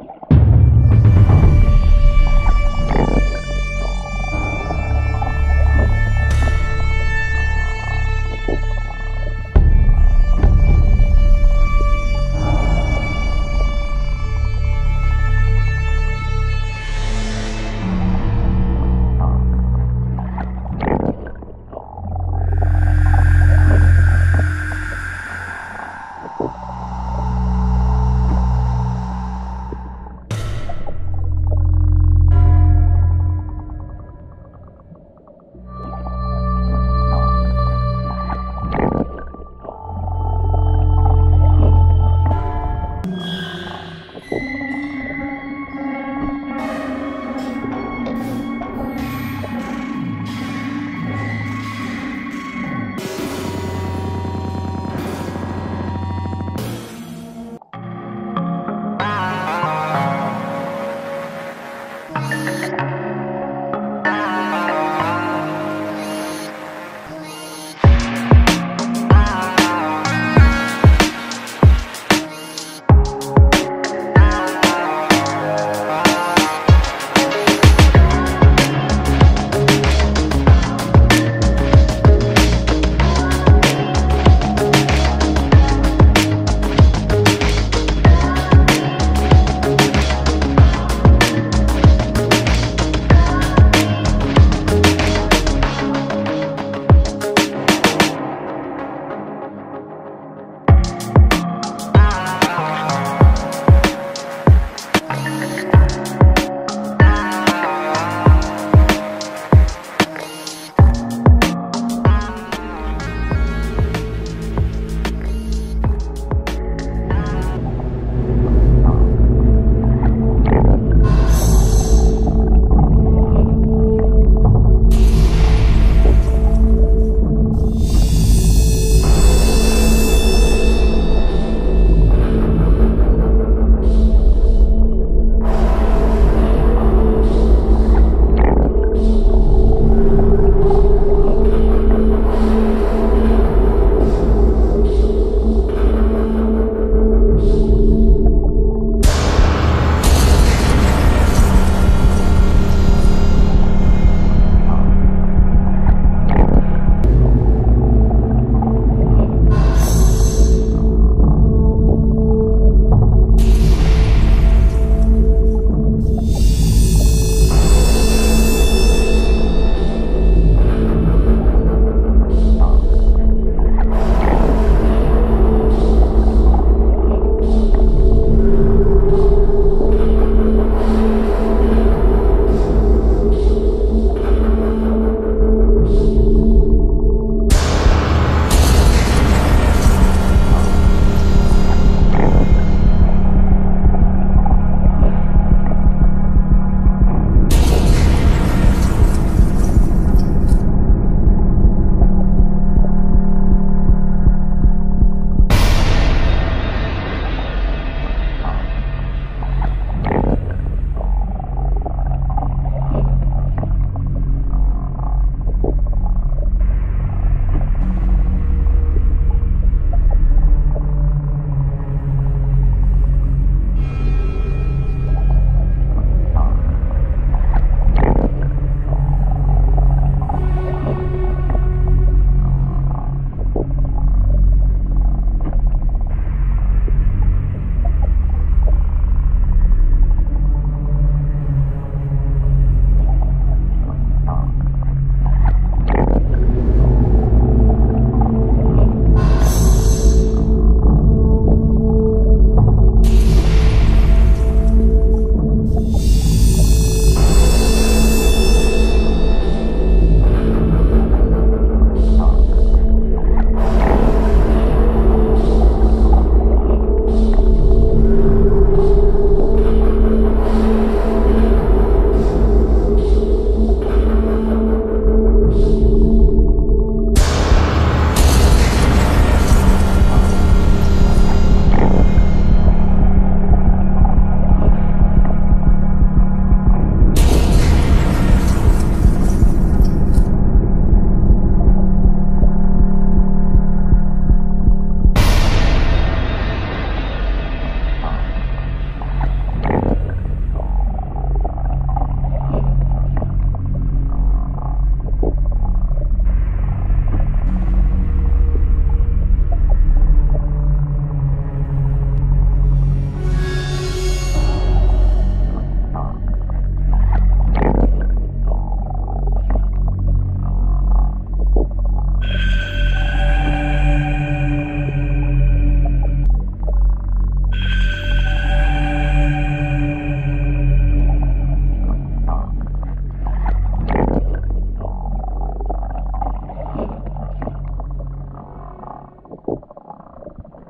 you